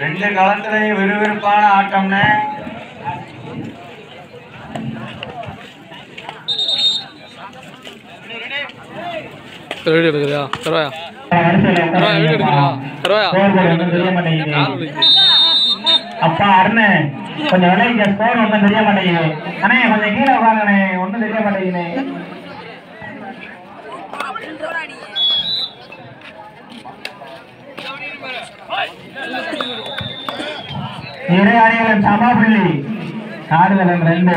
ரெண்டு களத்துலயும் விறுவிறுப்பான ஆட்டம்னு. வீடியோ எடுக்குறியா தருவாயா. அப்பா அருண் கொஞ்சம் விளைவிக்க ஸ்கோர் ஒன்றும் தெரிய மாட்டேங்குது. அண்ணே கொஞ்சம் கீழே உட்காருங்கண்ணே. ஒன்றும் தெரிய மாட்டேங்குதுண்ணே இரு அணிகளும் சம புள்ளி ஆடுதலன் ரெண்டு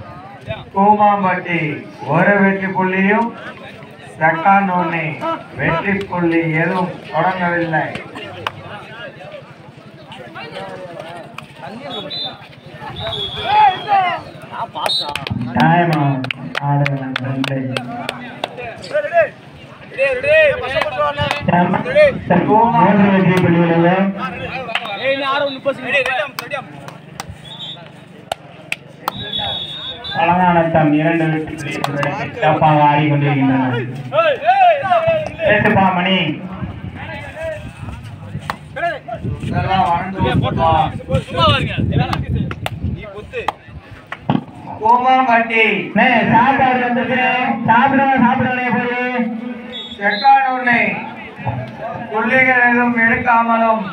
கூமாம்பட்டி ஒரு வெற்றி புள்ளியும் செகண்ட் வெற்றி புள்ளி எதுவும் தொடங்கவில்லை டைம் பழங்கானத்தம் இரண்டு வெற்றி சிறப்பாக ஆடிக்கொண்டிருக்கின்றனர். பேசுப்பா மணி இதெல்லாம் வளர்ந்து கொடுப்பா. கூமாம்பட்டி. சாப்பாடு வந்துருக்கிறேன் சாப்பிடுங்க சாப்பிடுங்க போய் செகண்ட் ஒன்னி புள்ளிகள் எதுவும் எடுக்காமலும்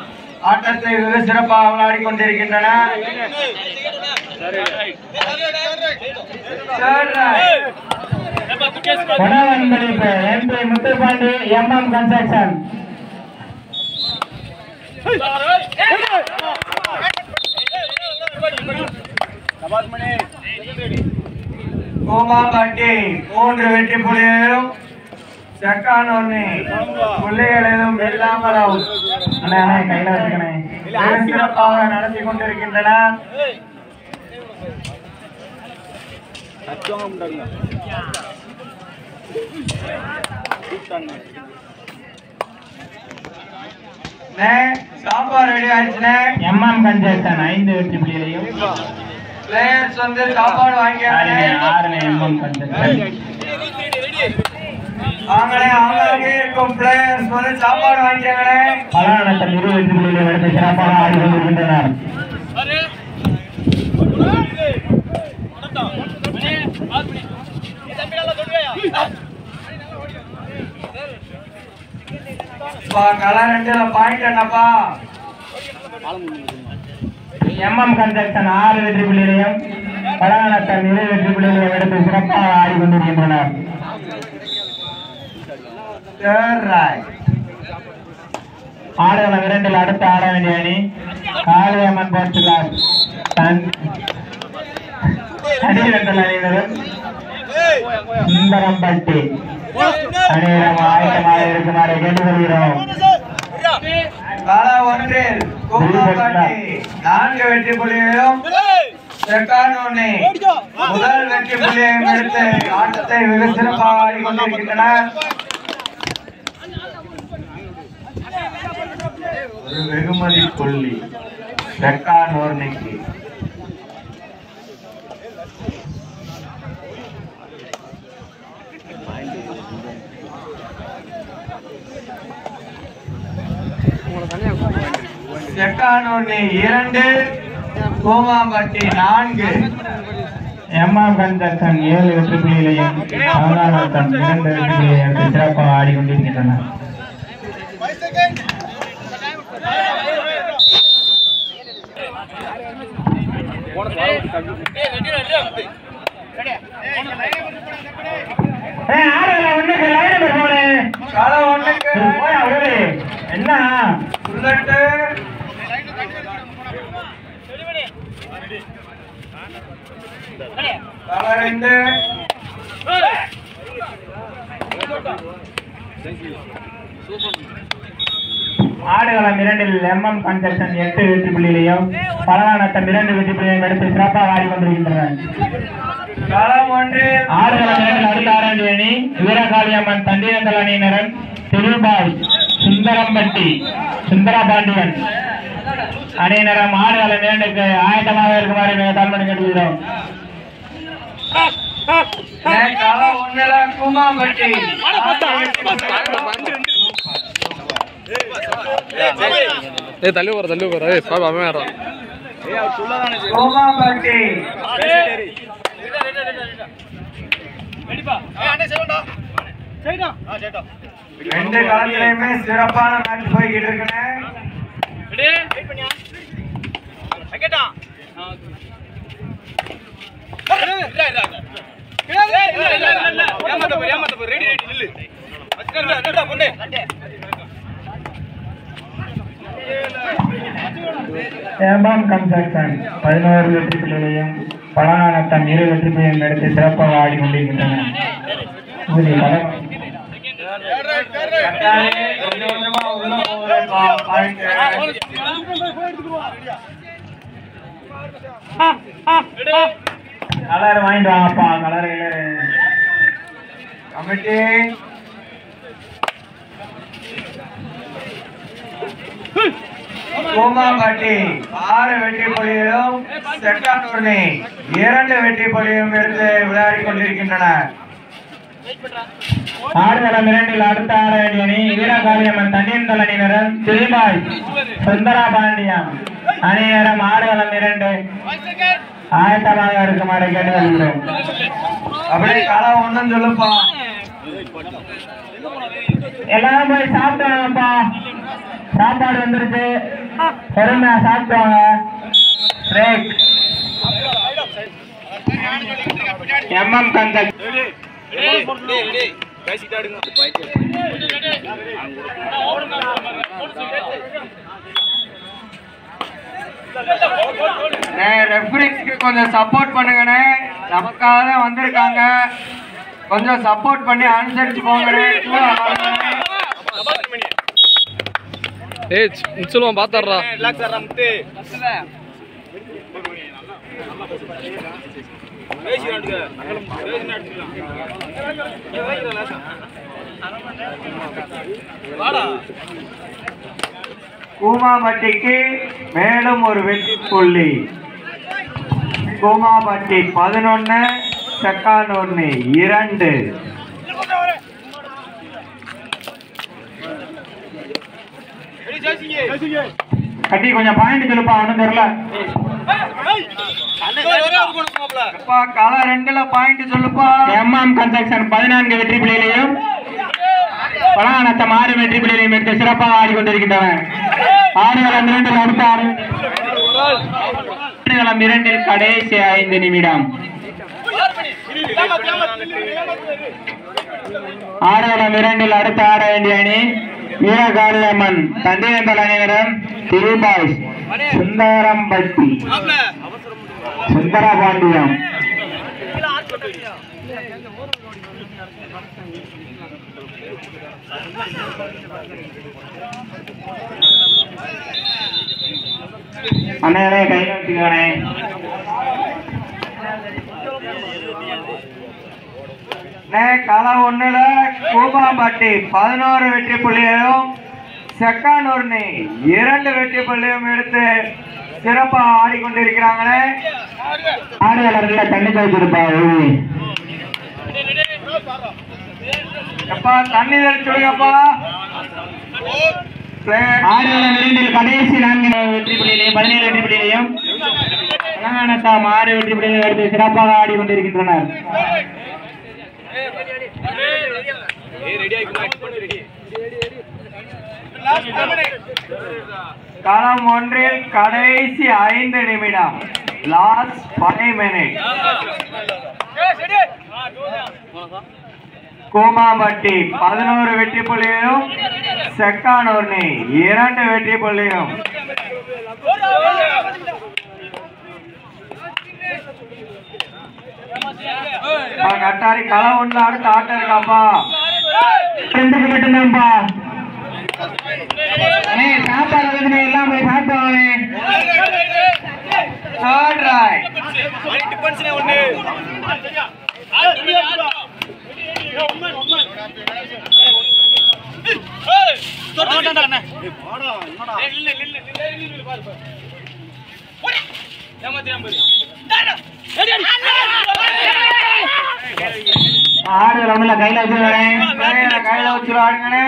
ஆட்டத்தை வெகு சிறப்பாக விளையாடி கொண்டிருக்கின்றன முத்துப்பாண்டி எம்எம் கன்ஸ்ட்ரக்ஷன் கூமாம்பட்டி மூன்று வெற்றி புள்ளிகளும் செக்கான் ஒண்ணு புள்ளிகள் எதுவும் இல்லாமலும் கையில வச்சுக்கணே. வெகு சிறப்பாக நடத்தி கொண்டிருக்கின்றன. அண்ணே, சாப்பாடு ரெடி ஆயிடுச்சுனே எம்எம் கன்ஸ்ட்ரக்ஷன் ஐந்து வெற்றி பிளேயர்ஸ் வந்து சாப்பாடு வாங்கியாங்க ஆறுனே எம்எம் கன்ஸ்ட்ரக்ஷன் வாங்களே அவங்களுக்கு இருக்கும் பிளேயர்ஸ் வந்து சாப்பாடு வாங்கியாங்களே. பலானத்தம் இரு வெற்றி புள்ளிகளை எடுத்து சிறப்பாக ஆடிக்கொண்டிருக்கின்றனர் கலா ரெண்டுல பாயிண்ட் என்னப்பா எம்எம் கன்ஸ்ட்ரக்ஷன் ஆறு வெற்றி புள்ளிகளையும் பலானத்தம் இரு வெற்றி புள்ளிகளையும் எடுத்து சிறப்பாக ஆடிக்கொண்டிருக்கின்றனர். தேர்ட் ரைட் ஆடுகளம் இரண்டில் அடுத்து ஆட வேண்டிய அணி காளியம்மன் போர்ச்சுகல் தன். அணிவென்றல் அணியினரும் சுந்தரம்பட்டி. அணியிடம் ஆயத்தமாக இருக்குமாறு கேட்டுக்கொள்கிறோம் ஒன்றில் நான்கு வெற்றி புள்ளிகளும் செக்கான் முதல் வெற்றி புள்ளியையும் எடுத்து ஆட்டத்தை வெகு சிறப்பாக ஒரு வெகுமதி ஓர்னிக்கு செக்கான் ஒண்ணு இரண்டு கோமாம்பட்டி நான்கு. எம்எம் கன்ஸ்ட்ரக்ஷன் ஏழு வெற்றி புள்ளிகளையும் சமதானத்தம் இரண்டு வெற்றி புள்ளிகளையும் எடுத்து சிறப்பாக ஆடிக்கொண்டிருக்கின்றனர் ஏய், ஆடுகளம் ஒண்ணுக்கு line number போடு. களம் ஒண்ணுக்கு போயா, ஓடு. என்ன புல்லட்டு ஆடுகளம் இரண்டில் எம்எம் கன்செப்ஷன் எட்டு வெற்றி புள்ளியிலையும் பலவானத்தம் இரண்டு வெற்றி புள்ளியையும் எடுத்து சிறப்பாக ஆடி கொண்டிருக்கின்றனர் ஆடுகளம் இரண்டில் அடுத்த ஆரஞ்சு அணி வீரகாளியம்மன் தண்டீரந்தல் அணியினரன் திருபாய் சுந்தரம்பட்டி சுந்தரபாண்டியன். அணியினரம் ஆடுகளம் இரண்டுக்கு ஆயத்தமாக இருக்குமாறு மிக தாழ்மணி கேட்டுக்கிறோம் கூமாம்பட்டி. ஏய் தள்ளி போற தள்ளி போற ஏய் பாபா அவன் வேறான் கூமாம்பட்டி. ரெண்டு களத்திலையுமே சிறப்பான மேட்ச் போய்கிட்டு இருக்குன்னு எம்எம் கன்ஸ்ட்ரக்ஷன் பதினோரு வெற்றி புள்ளிகளையும் பலனானத்தம் இரு வெற்றி புள்ளியும் எடுத்து சிறப்பாக ஆடி கொண்டிருக்கின்றன கலர் வாங்கிட்டு வாங்கப்பா கலர் கலர். கமிட்டி. கோமாம்பட்டி ஆறு வெற்றி புள்ளிகளும் செட்டானூர்னி இரண்டு வெற்றி புள்ளியும் எடுத்து விளையாடி கொண்டிருக்கின்றன. ஆடுகளம் இரண்டில் அடுத்த ஆறாடி அணி வீரகாளியம்மன் தண்ணீர்ந்தல் அணியினரும் திருபாய் சுந்தரா பாண்டியம் அணியினரும் ஆடுகளம் இரண்டு. ஆயத்தமாக இருக்குமாறு கேட்டுக்கொள்கிறோம் அப்படியே களம் ஒண்ணும் சொல்லுப்பா. எல்லாரும் போய் சாப்பிட்டாங்கப்பா சாப்பாடு வந்துருச்சு. பொறுமையா சாப்பிடுவாங்க. பிரேக் எம்எம் கந்தக் ரெஃபரிஸ்க்கு கொஞ்சம் சப்போர்ட் பண்ணுங்கண்ணே. நமக்காக தான் வந்திருக்காங்க. கொஞ்சம் சப்போர்ட் பண்ணி அனுசரிச்சு போங்கண்ணே. ஏய் நிச்சயமா பாத்தாடுறா கூமாம்பட்டிக்கு மேலும் ஒரு வெற்றி புள்ளி. கூமாம்பட்டி பதினொன்னு செக்கானொன்னு இரண்டு. கட்டி கொஞ்சம் பாயிண்ட் சொல்லுப்பா ஒன்றும் தெரியல. அப்பா கல ரெண்டுல பாயிண்ட் சொல்லுப்பா. எம்எம் கன்ஸ்ட்ரக்ஷன் பதினான்கு வெற்றி பிள்ளையிலையும் பலானத்தம் ஆறு வெற்றி பிள்ளையிலையும் எடுத்து சிறப்பாக ஆடிக்கொண்டிருக்கின்றன ஆடுகளம் இரண்டில் அடுத்த ஆறு ஆடுகளம் இரண்டில் கடைசி ஐந்து நிமிடம். ஆடுகளம் இரண்டில் அடுத்த ஆட வேண்டிய அணி. வீரகாளியம்மன் தண்டியந்தல் அணியினரும் திருபாய் சுந்தரம்பட்டி சுந்தரபாண்டியம். அண்ணே கையில் வச்சுக்கோனே நே கள ஒண்ணுல கூமாம்பட்டி பதினோரு வெற்றி புள்ளியும் செக்கானூர்னி இரண்டு வெற்றி புள்ளியும் எடுத்து சிறப்பா ஆடிக்கொண்டிருக்கிறாங்களே. ஆடுகளர்ல தண்ணி கழிச்சிருப்பா எப்பா தண்ணி தெளிச்சுடுங்கப்பா ஆடுகளம் இரண்டில் கடைசி நான்கு வெற்றி புள்ளியிலையும் பதினேழு வெற்றி புள்ளியிலையும் தெலங்கானத்தாம் ஆறு வெற்றி புள்ளிகளை எடுத்து சிறப்பாக ஆடிக்கொண்டிருக்கின்றனர். களம் ஒன்றில் கடைசி ஐந்து நிமிடம். லாஸ்ட் ஃபைவ் மினிட் கூமாம்பட்டி பதினோரு வெற்றி புள்ளியும் செக்கானூர்னி இரண்டு வெற்றி புள்ளியும் கட்டாரி களை ஒன்று அடுத்த ஆட்டம் இருக்காப்பா? ரெண்டுக்கு மட்டும்தான்ப்பா அண்ணே சாப்பாடு வந்து எல்லாம் போய் சாப்பிடுவாங்க தேர்ட் ரைட் ஆடுகள் ரவுண்ட்ல கையில வச்சுருவேன் கையில கையில வச்சுருவாங்கண்ணே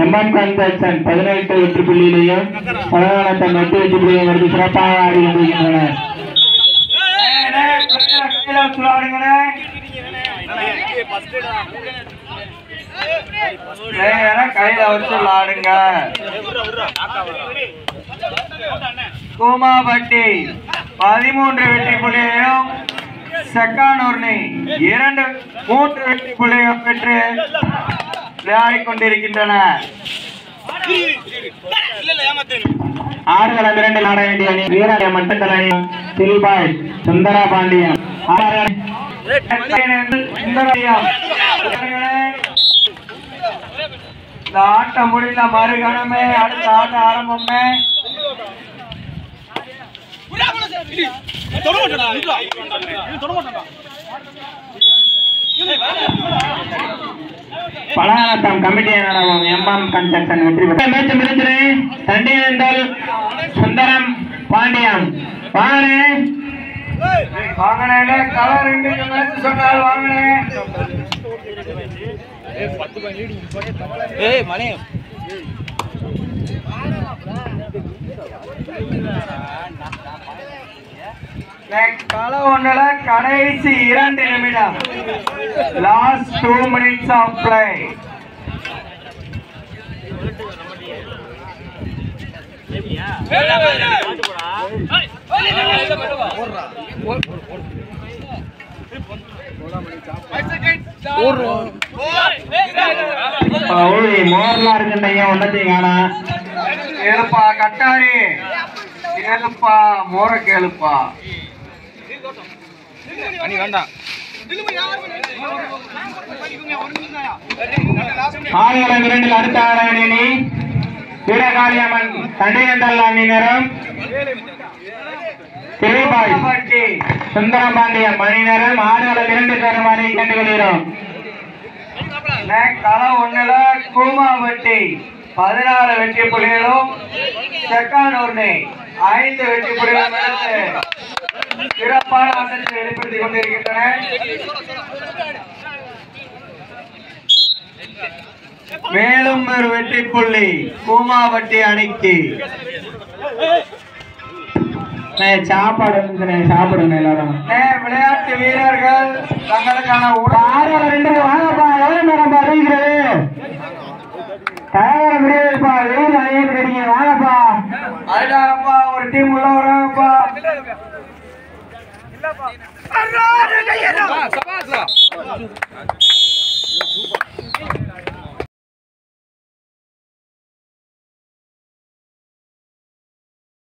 எம்என் பதினெட்டு வெற்றி புள்ளியிலையும் பலகாலத்தன் எட்டு வெற்றி புள்ளியும் எடுத்து சிறப்பாக ஆடி கொண்டிருக்கின்றனர் கையில வச்சுருவாங்கண்ணே கையில வச்சு விளாடுங்க கூமாபட்டி பதிமூன்று வெற்றி புள்ளியையும் செக்கானூர்னி இரண்டு மூன்று வெற்றி புள்ளியும் பெற்று விளையாடிக் கொண்டிருக்கின்றன ஆடுகள் அந்த நாட ஆட வேண்டிய அணி வீராடைய மட்டத்தல் அணி சுந்தரா பாண்டியன் இந்த ஆட்டம் முடிந்த மறுகணமே அடுத்த ஆட்ட ஆரம்பமே. பலகாலத்தம் கமிட்டி நடவும் எம்எம் கன்ஸ்ட்ரக்ஷன் வெற்றி பெற்ற மேட்ச் முடிஞ்சது. தண்டியந்தல் சுந்தரம் பாண்டியம் வாங்கனே வாங்கனே கலர் ரெண்டு மேட்ச் சொன்னால் வாங்கனே வாங்கினே கள ஒண்ணுல கடைசி இரண்டு நிமிடம். Last two minutes of play ஊழி மோர்லாம் இருக்குன்ற ஐயா ஒன்றத்தையும் காணா கேளுப்பா கட்டாரி. கேளுப்பா மோர கேளுப்பா. ஆளுநர் இரண்டில் அடுத்த ஆட அணி வீரகாளியம்மன் தண்டியந்தல் அணியினரும் திருபாய் பட்டி சுந்தரபாண்டியம் அணியினரும் ஆடுகளம் இரண்டு தருமாறி கண்டுகொள்கிறோம் கள ஒண்ணுல கூமாவட்டி பதினாறு வெற்றி புள்ளிகளும் செக்கானூர்னி ஐந்து வெற்றி புள்ளிகளும் சிறப்பான ஆட்டத்தை வெளிப்படுத்திக் கொண்டிருக்கின்றன. மேலும் ஒரு வெற்றி புள்ளி கூமாவட்டி அணிக்கு. சாப்பாடு சாப்பிடுங்க எல்லாரும். விளையாட்டு வீரர்கள் தங்களுக்கான ஆடுகளம் ரெண்டு Arra! Arra! Arra!